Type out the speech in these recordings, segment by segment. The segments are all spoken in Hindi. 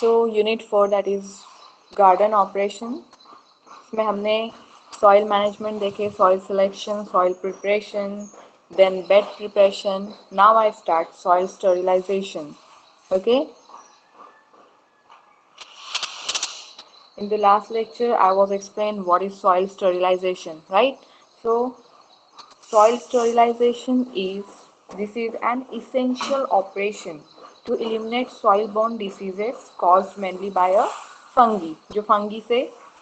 So unit four that is garden operation इसमें हमने सॉइल मैनेजमेंट देखे soil selection soil preparation then bed preparation now I start soil sterilization okay in the last lecture I was explained what is soil sterilization right so soil sterilization is this is an essential operation to eliminate soil borne diseases caused mainly by a fungi जो fungi से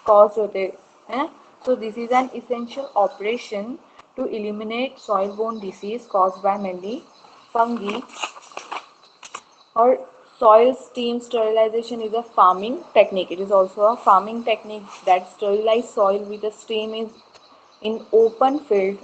cause होते हैं so this is an essential operation to eliminate soil borne disease caused by mainly fungi or Soil steam sterilization is a farming technique. It is also a farming technique that sterilize soil with a steam is in open field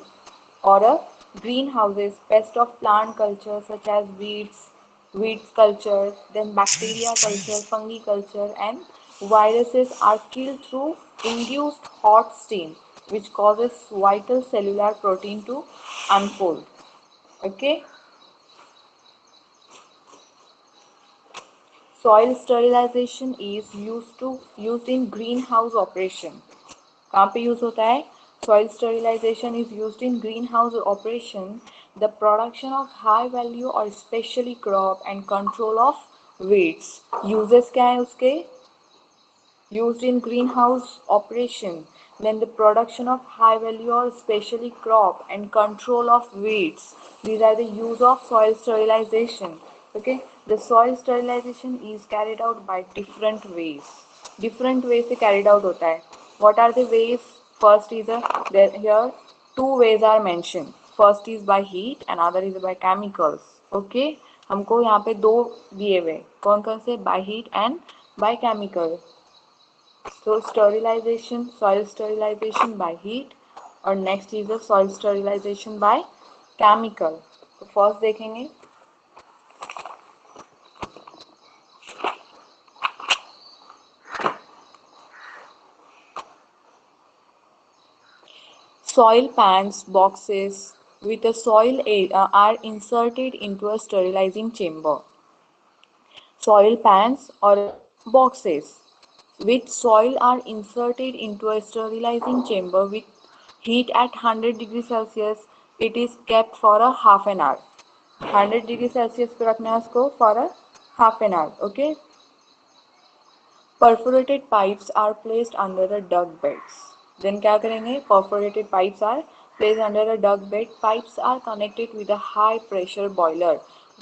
or a greenhouses. Pest of plant culture such as weeds, weeds culture, then bacteria culture, fungi culture and viruses are killed through induced hot steam which causes vital cellular protein to unfold. Okay. soil sterilization is used to used in greenhouse operation कहाँ पे use होता है soil sterilization is used in greenhouse operation the production of high value or specially crop and control of weeds uses क्या है उसके used in greenhouse operation then the production of high value or specially crop and control of weeds these are the use of soil sterilization okay the soil sterilization is carried out by different ways different ways से carried out होता है what are the ways first is a there here two ways are mentioned First is by heat and other is by chemicals okay हमको यहाँ पे दो दिए हुए कौन कौन से? By heat and by chemical so sterilization soil sterilization by heat और next is a soil sterilization by chemical first देखेंगे। Soil pans boxes with a soil uh, are inserted into a sterilizing chamber. Soil pans or boxes with soil are inserted into a sterilizing chamber with heat at 100 degrees Celsius. It is kept for a half an hour. 100 degrees Celsius पे रखना है उसको for a half an hour. Okay. Perforated pipes are placed under the duct beds. Then क्या करेंगे perforated pipes are placed under a dug bed pipes are connected with a high pressure boiler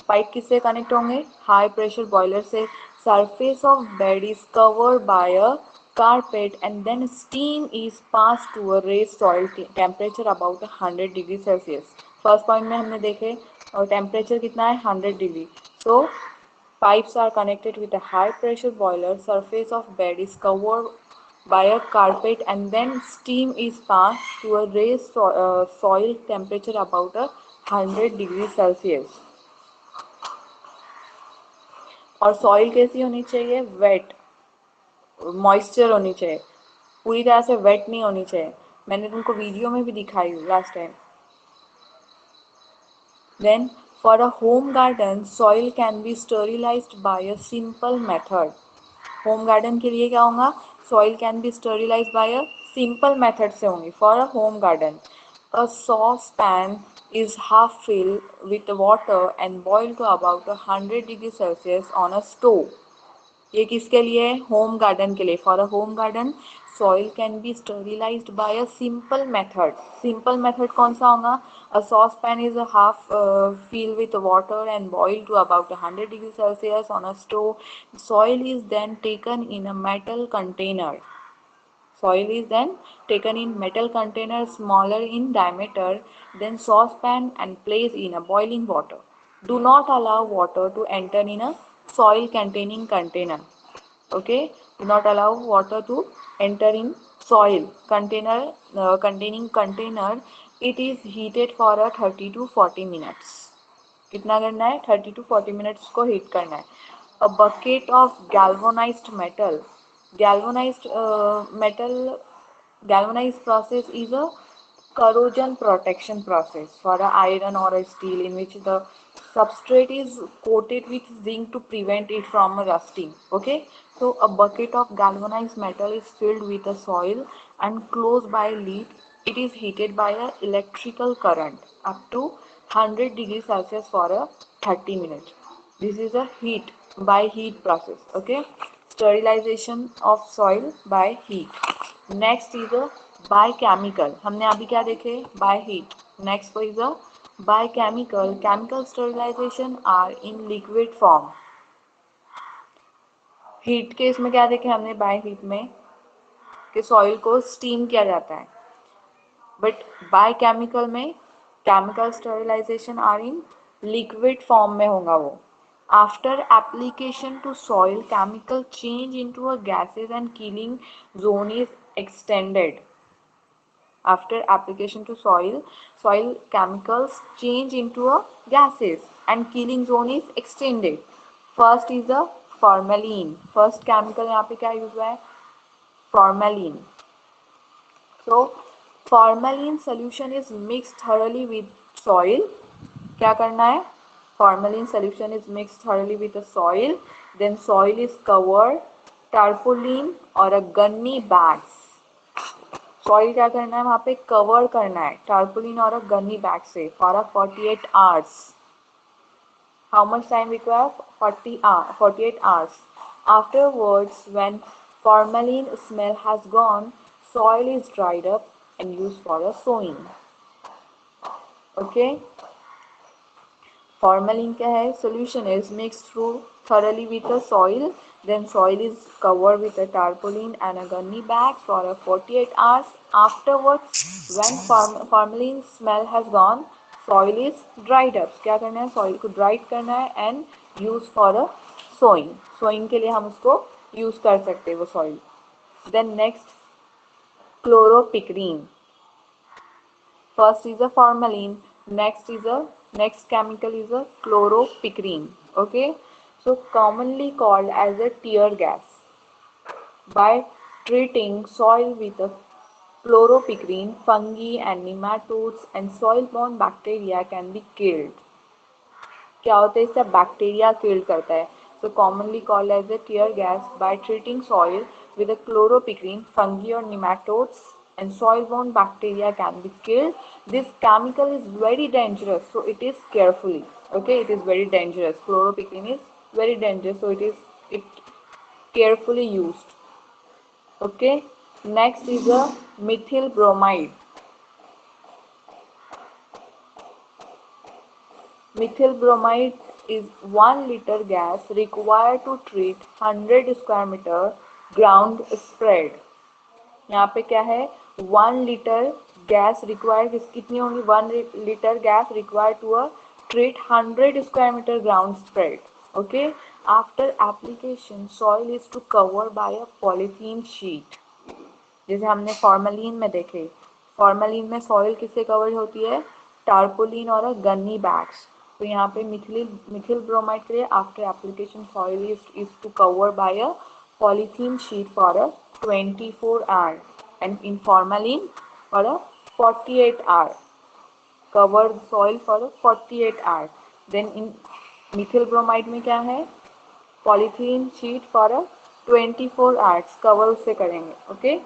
pipe किससे कनेक्ट होंगे? हाई प्रेशर बॉयलर से surface of bed is covered by a carpet and then steam is pass to a raise soil temperature about 100 degree celsius first point में हमने देखे, और टेम्परेचर कितना है? 100 degree so pipes are connected with a high pressure boiler surface of bed is covered by a carpet and then steam is passed to a raised so, uh, soil temperature about a 100 degree celsius. और सॉइल कैसी होनी चाहिए? वेट मॉइस्चर होनी चाहिए. पूरी तरह से वेट नहीं होनी चाहिए. मैंने तुमको वीडियो में भी दिखाई last time then for a home garden soil can be sterilized by a simple method home garden के लिए क्या होगा? Soil can be sterilized by a simple method से होंगी for a home garden a saucepan is half filled with water and boiled to about 100 degree celsius on a stove ये किसके लिए है होम गार्डन के लिए for a home garden soil can be sterilized by a simple method simple method कौन सा होगा a saucepan is a half uh, filled with water and boiled to about 100 degrees celsius on a stove. Soil is then taken in a metal container. Soil is then taken in metal container smaller in diameter than saucepan and placed in a boiling water. Do not allow water to enter in a soil containing container. Okay? Do not allow water to enter in soil container uh, containing container it is heated for a 30 to 40 minutes कितना करना है 30 to 40 minutes को हीट करना है bucket of galvanized metal galvanized uh, metal galvanized process is a corrosion protection process for a iron or a steel in which the substrate is coated with zinc to prevent it from rusting okay so a bucket of galvanized metal is filled with a soil and close by lid it is heated by a electrical current up to 100 degrees celsius for a 30 minutes this is a heat by heat process okay sterilization of soil by heat next is a by chemical हमने अभी क्या देखे by heat next is a by chemical chemical sterilization are in liquid form heat के इसमें क्या देखे हमने बाय हीट में कि सॉइल को स्टीम किया जाता है बट बायोकेमिकल में chemical sterilization are in liquid form में होगा वो। After application to soil chemical change into a gases and killing zone is extended after application to soil soil chemicals change into a gases and killing zone is extended first is a formalin first chemical यहाँ पे क्या यूज़ हुआ है? Formalin so formalin solution is mix thoroughly with soil क्या करना है? Formalin solution is mix thoroughly with soil then soil is cover tarpaulin और अ गन्नी बैग्स सॉइल क्या करना है? वहाँ पे कवर करना है. टार्पोलिन और अ गन्नी बैग से for a forty eight hours how much time require forty forty eight hours afterwards when formalin smell has gone soil is dried up and used for a sowing okay formalin क्या है solution is mixed through thoroughly with the soil then soil is covered with a tarpaulin and a gunny bag for a 48 hours. Afterwards, when form formalin smell has gone, soil is dried up. क्या करना है soil को dried करना है and use for a sowing. Sowing के लिए हम उसको use कर सकते हैं वो soil. Then next, chloropicrin. First is a formalin. Next is a next chemical is a chloropicrin. Okay. so commonly called as a tear gas. By treating soil with a chloropicrin, fungi and nematodes and soil-borne bacteria can be killed. क्या होता है इससे बैक्टीरिया किल करता है so commonly called as a tear gas by treating soil with a chloropicrin fungi or nematodes and soil-borne bacteria can be killed. This chemical is very dangerous so it is carefully okay? It is very dangerous. Chloropicrin is very dangerous so it is it carefully used okay? Next is a methyl bromide. Methyl bromide is 1 liter gas required to treat 100 square meter ground spread यहाँ पे क्या है? वन लीटर गैस रिक्वायर कितनी होगी? One litre gas require to a treat 100 square meter ground spread. Okay? After application, soil is to cover by a polythene sheet. जैसे हमने फॉर्मलिन में देखे। फॉर्मलिन में सॉइल किससे कवर होती है? टार्पोलिन और गन्नी बैग्स तो यहाँ पे मिथिल मिथिल ब्रोमाइड के लिए after application soil is is to cover by a polythene sheet for a 24 hour and in formalin for a 48 hour cover soil for a 48 hour then in methyl bromide में क्या है polythene sheet for a 24 four hours cover उससे करेंगे okay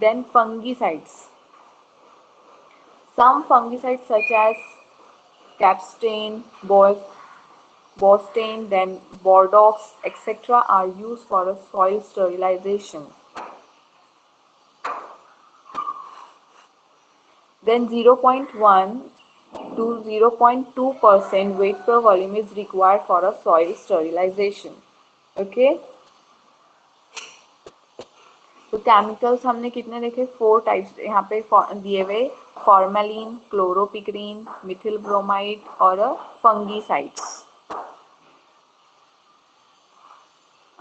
then fungicides some fungicides such as capstain, bostain, then bordox, etc. are used for a soil sterilization. Then 0.1 to 0.2 percent weight per volume is required for a soil sterilization. Okay. तो केमिकल्स हमने कितने देखे फोर टाइप्स यहाँ पे दिए हुए फॉर्मेलिन क्लोरोपिक्रीन मिथिल ब्रोमाइड और फंगीसाइड्स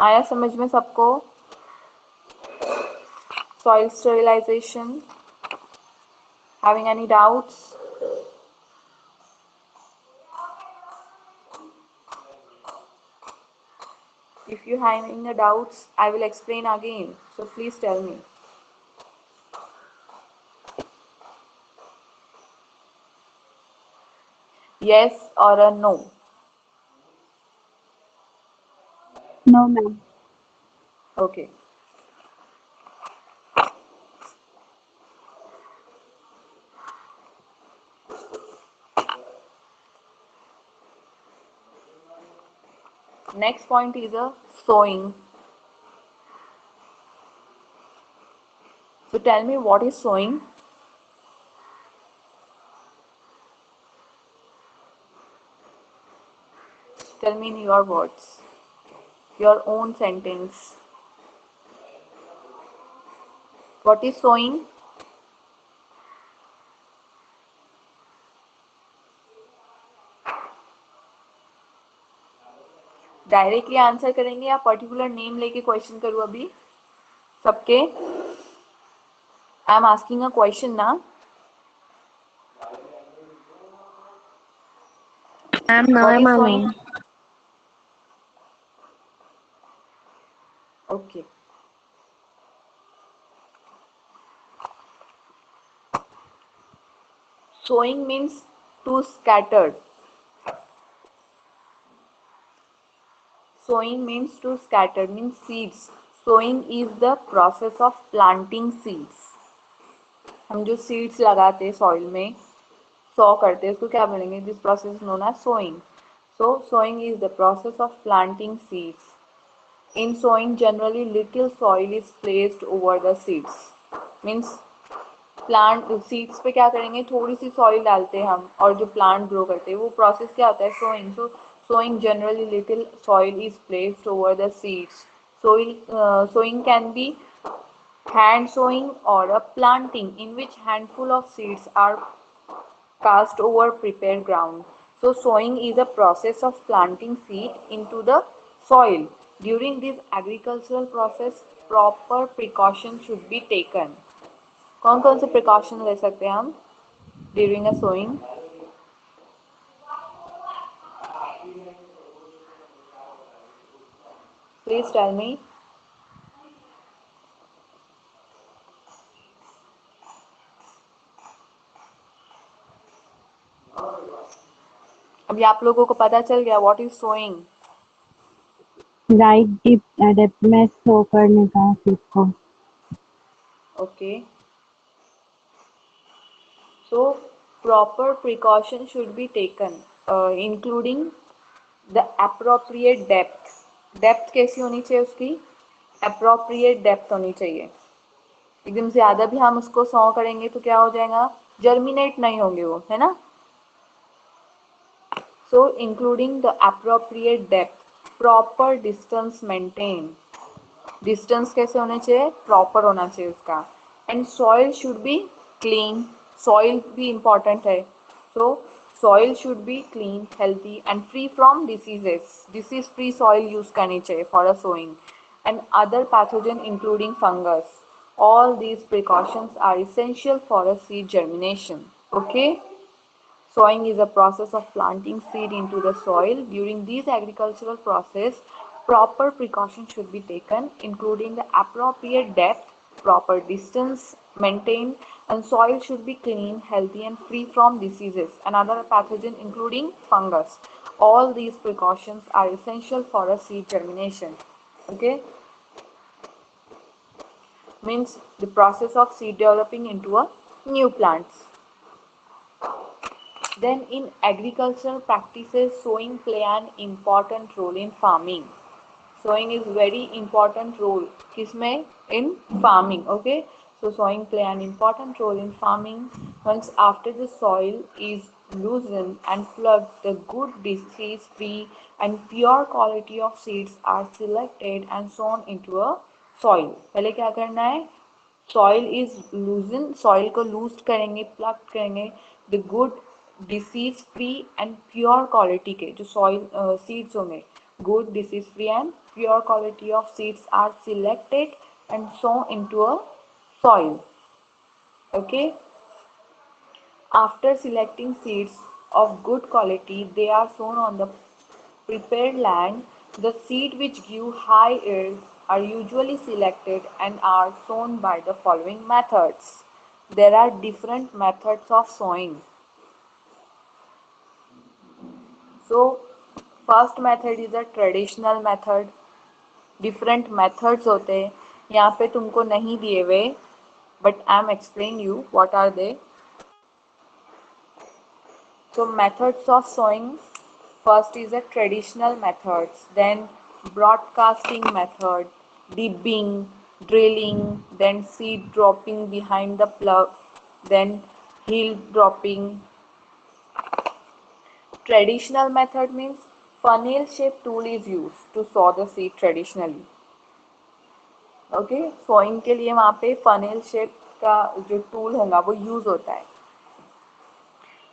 आया समझ में सबको soil sterilization having any doubts If you have any doubts, I will explain again. So please tell me. Yes or a no? No, ma'am. Okay. Next point is a sewing. So tell me what is sewing? Tell me in your words, your own sentence. What is sowing? Directly answer करेंगे या पर्टिकुलर नेम लेके क्वेश्चन करूँ अभी? सबके? I am asking a question ना? Ma'am, no, What is Sowing means to scatter. Sowing means to scatter means seeds. Sowing is the process of planting seeds. हम जो सीड्स लगाते हैं सॉइल में सो करते हैं उसको क्या बोलेंगे this process known as sowing so sowing is the process of planting seeds in sowing generally little soil is placed over the seeds means plant seeds पे क्या करेंगे? थोड़ी सी सॉइल डालते हैं हम और जो प्लांट ग्रो करते हैं, वो प्रोसेस क्या होता है? Sowing so sowing generally little soil is placed over the seeds soil sowing can be hand sowing और a planting in which handful of seeds are cast over prepare ground so sowing is a process of planting seed into the soil during this agricultural process proper precaution should be taken कौन कौन से प्रिकॉशन ले सकते हैं हम during a sowing please tell me अभी आप लोगों को पता चल गया what is sowing right dip depth में शो करने का सीखो। Okay. So proper precaution should be taken uh, including the appropriate depth depth कैसी होनी चाहिए उसकी appropriate depth होनी चाहिए एकदम ज़्यादा भी हम उसको सौ करेंगे तो क्या हो जाएगा जर्मिनेट नहीं होंगे वो है ना so including the appropriate depth proper distance maintain distance कैसे होने चाहिए प्रॉपर होना चाहिए उसका and soil should be clean soil भी इम्पॉर्टेंट है so soil should be clean healthy and free from diseases disease free soil use करनी चाहिए for a sowing and other pathogen including fungus all these precautions are essential for a seed germination okay Sowing is a process of planting seed into the soil. During this agricultural process, proper precautions should be taken, including the appropriate depth, proper distance maintained, and soil should be clean, healthy and free from diseases and other pathogen including fungus. All these precautions are essential for a seed germination. Okay. Means the process of seed developing into a new plants. Then in agricultural practices, sowing play an important role in farming. Sowing is very important role. Kisme in farming. Okay. So sowing play an important role in farming. Once after the soil is loosened and plugged, the good disease-free and pure quality of seeds are selected and sown into a soil. पहले क्या करना है? सॉइल इज लूजन सॉइल को लूज करेंगे प्लग करेंगे the good disease free and pure quality के जो सॉइल सीड्स होंगे good disease free and pure quality of seeds are selected and sow into a soil okay after selecting seeds of good quality they are sown on the prepared land the seed which give high yields are usually selected and are sown by the following methods. There are different methods of sowing. so first method is a traditional method different methods होते हैं यहाँ पे तुमको नहीं दिए हुए but I'm explain you what are they. So methods of sowing first is a traditional methods. Then broadcasting method. Dibbing drilling. Then seed dropping behind the plug then heel dropping. Traditional method means funnel shaped tool is used to sow the seed traditionally okay? Sowing के लिए वहाँ पे फनेल शेप का जो टूल होगा, वो यूज़ होता है।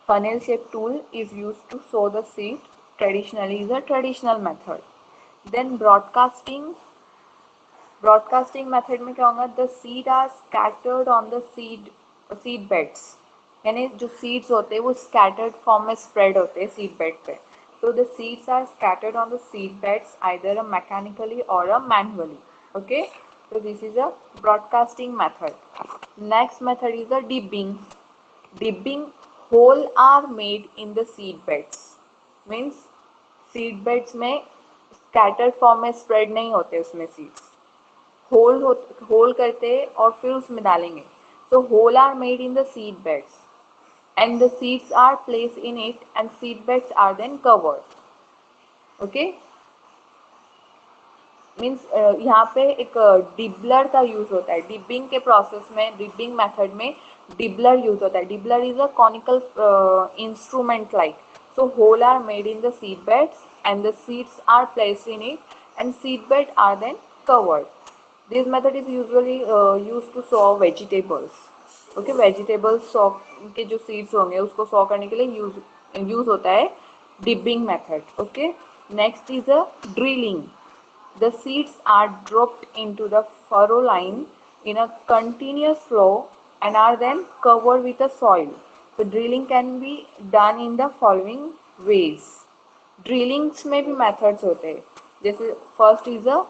Funnel shape tool is use to sow the seed traditionally is a traditional method then broadcasting broadcasting method में क्या होगा? The seed are scattered on the seed seed beds यानी जो सीड्स होते हैं, वो स्कैटर्ड फॉर्म में स्प्रेड होते हैं सीड बेड पे। So the seeds are scattered on the seed beds, either mechanically or manually. Okay? So this is a broadcasting method next method is the dibbing dibbing hole are made in the seed beds means seed beds में scattered form में spread नहीं होते उसमें seeds होल होल करते और फिर उसमें डालेंगे so hole are made in the seed beds and the seeds are placed in it and seed beds are then covered okay means यहाँ पे एक डिब्लर का यूज़ होता है। डिब्बिंग के प्रोसेस में डिब्बिंग मेथड में डिब्लर यूज़ होता है। Dibbler is a conical instrument like so hole are made in the seed beds and the seeds are place in it and seed bed are then covered this method is usually use to sow vegetables okay vegetables sow के जो सीड्स होंगे, उसको सो करने के लिए यूज़ यूज़ होता है dibbling method okay next is a drilling the seeds are dropped into the furrow line in a continuous flow and are then covered with a soil तो drilling can be done in the following ways drillings में भी मेथड्स होते हैं जैसे first is a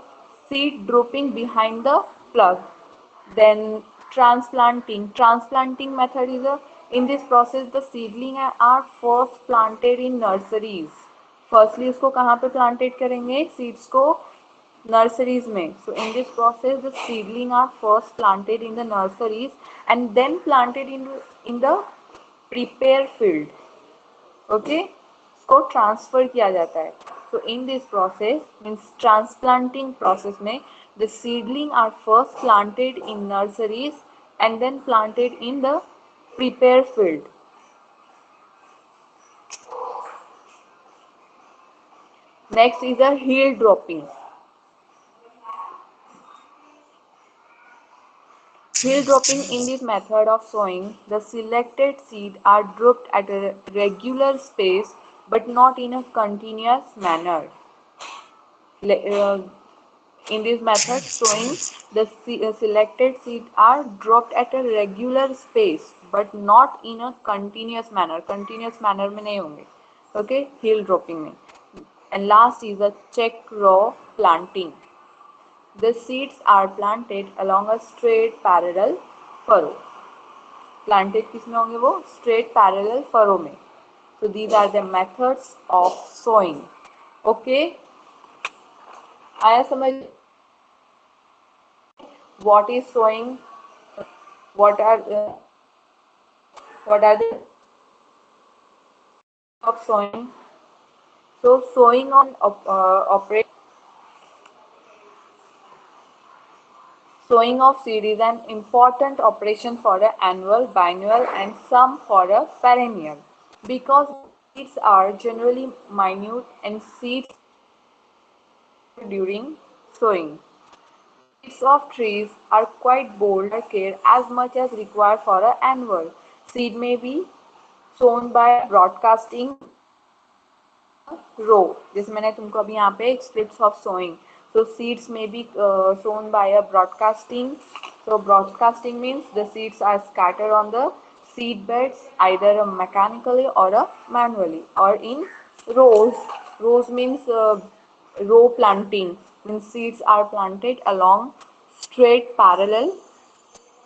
seed dropping behind the plug then transplanting transplanting method is a in this process the seedling are first planted in nurseries firstly उसको कहाँ पे planted करेंगे seeds को nurseries में so in this process the seedling are first planted in the nurseries and then planted in in the prepare field okay इसको transfer किया जाता है so in this process means transplanting process में the seedling are first planted in nurseries and then planted in the prepare field. Next is the heel dropping. Heel dropping in this method of sowing, the selected seed are dropped at a regular space but not in a continuous manner. Uh, in this method, sowing, the selected seed are dropped at a regular space but not in a continuous manner. Continuous manner में नहीं होंगे. Okay, heel dropping में. And last is a check row planting. The seeds are planted along a straight parallel furrow. Planted किसमें होंगे वो? Straight parallel furrow में. So these are the methods of sowing. Okay. आया समझ what is sowing what are uh, what are the of sowing so sowing on uh, operate sowing of seed is an important operation for an annual biennial and some for a perennial because seeds are generally minute and seeds during sowing Seeds of trees are quite bold care as much as required for an annual. Seed may be sown by broadcasting row. जैसे मैंने तुमको अभी यहाँ पे splits of sowing. So seeds may be uh, sown by a broadcasting. So broadcasting means the seeds are scattered on the seed beds either mechanically or a manually or in rows. Rows means uh, row planting means seeds are planted along straight parallel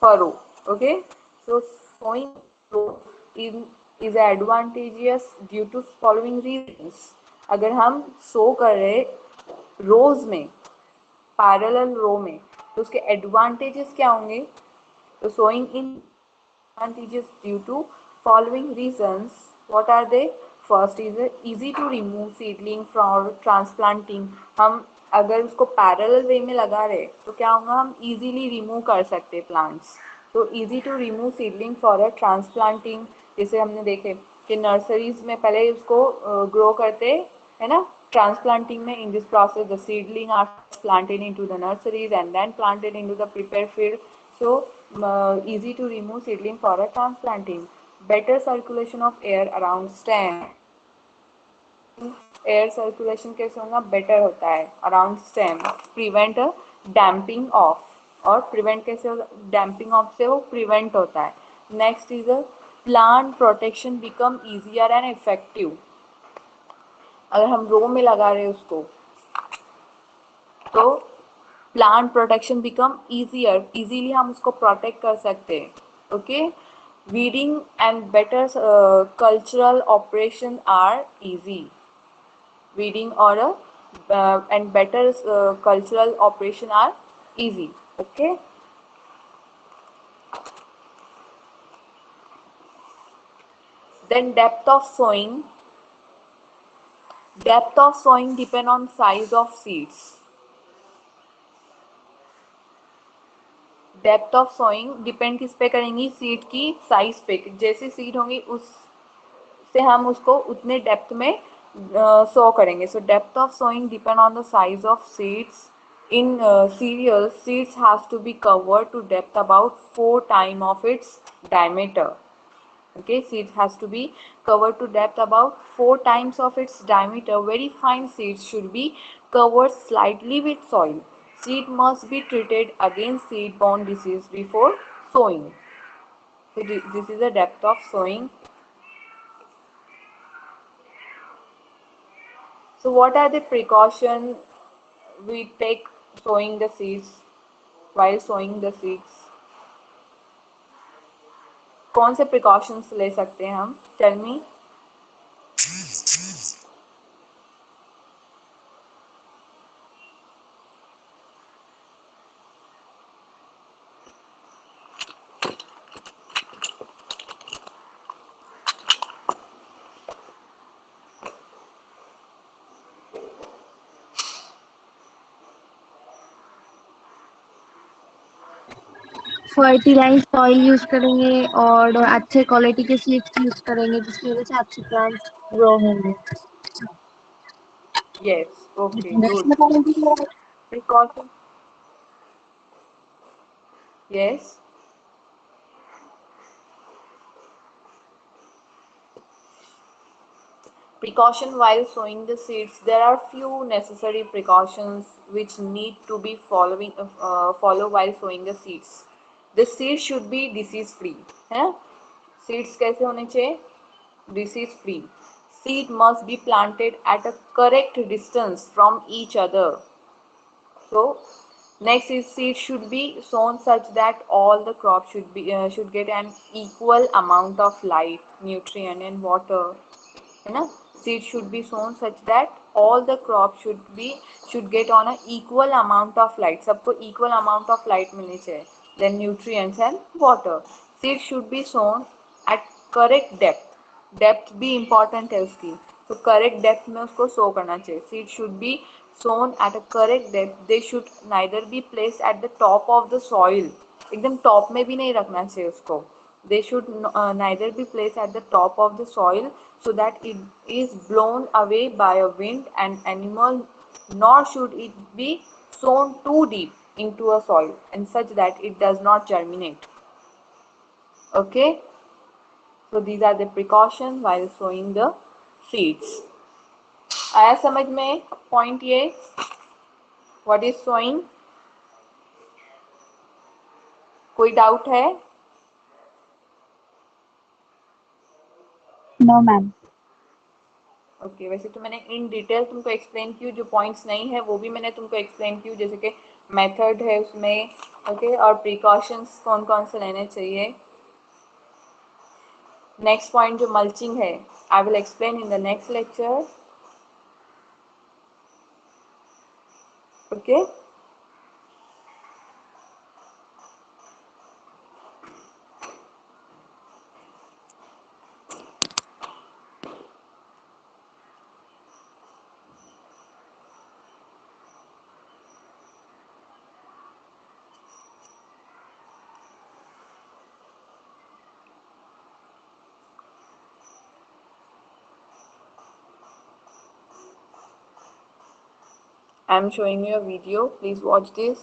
furrow okay so sowing row in, is advantageous due to following reasons अगर हम सो कर रहे रोज में पैरेलल रो में तो उसके एडवांटेजेस क्या होंगे? तो sowing in advantages due to following reasons. What are they first is easy to remove seedling from transplanting हम अगर उसको पैरेलल वे में लगा रहे तो क्या होगा? हम इजीली रिमूव कर सकते प्लांट्स तो easy to remove seedling for a transplanting जैसे हमने देखे कि नर्सरीज में पहले उसको ग्रो करते, है ना? Transplanting में in this process the seedling are planted into the nurseries and then planted into the prepared field so uh, easy to remove seedling for a transplanting better circulation of air around stem air circulation कैसे होगा बेटर होता है around stem prevent damping off और प्रिवेंट कैसे डैम्पिंग ऑफ़ से वो प्रिवेंट होता है next is a plant protection become easier and effective अगर हम रो में लगा रहे उसको तो plant protection become easier easily हम उसको प्रोटेक्ट कर सकते हैं okay weeding and better cultural operation are easy weeding और and better cultural operation are easy okay then depth of sowing. depth of sowing depend on size of seeds. Depth of sowing depend किस पे करेंगी? सीड की साइज़ पे। जैसे सीड होंगी उस से हम उसको उतने डेप्थ में सो uh, करेंगे। So depth of sowing depend on the size of seeds in cereal seeds has to be covered to depth about four time of its diameter okay seeds has to be covered to depth about four times of its diameter. Very fine seeds should be covered slightly with soil. Seed must be treated against seed borne disease before sowing. So this is the depth of sowing. So what are the precautions we take sowing the seeds while sowing the seeds? कौन से प्रिकॉशंस ले सकते हैं हम? टेल फर्टिलाइज ऑयल यूज़ करेंगे और अच्छे क्वालिटी के सीड्स यूज़ करेंगे जिसकी वजह से अच्छे प्लांट्स ग्रो होंगे okay good precaution yes precaution while sowing the seeds there are few necessary precautions which need to be following uh, follow while sowing the seeds the seed should be disease free है सीड्स कैसे होने चाहिए disease free seed must be planted at a correct distance from each other so next is seed should be sown such that all the crops should be uh, should get an equal amount of light nutrient and water है ना seed should be sown such that all the crops should be should get on a equal amount of light सबको equal amount of light मिलनी चाहिए then nutrients and water. Seed should be sown at correct depth. Depth भी important है उसकी तो correct depth में उसको sow करना चाहिए Seed should be sown at a correct depth. They should neither be placed at the top of the soil. एकदम top में भी नहीं रखना चाहिए उसको they should uh, neither be placed at the top of the soil so that it is blown away by a wind and animal nor should it be sown too deep Into a soil and such that it does not germinate. Okay. So these are the precautions while sowing the seeds. आया समझ में पॉइंट ये व्हाट इज़ सोइंग कोई डाउट है नो मैम ओके वैसे तो मैंने इन डिटेल तुमको एक्सप्लेन की जो पॉइंट्स नहीं है वो भी मैंने तुमको एक्सप्लेन की जैसे कि मेथड है उसमें ओके okay? और प्रिकॉशंस कौन कौन से लेने चाहिए? नेक्स्ट पॉइंट जो मल्चिंग है I will explain in the next lecture okay I'm showing you a video. Please watch this.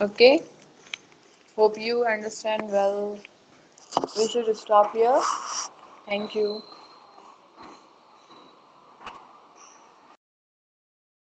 Okay. Hope you understand well. We should stop here. Thank you.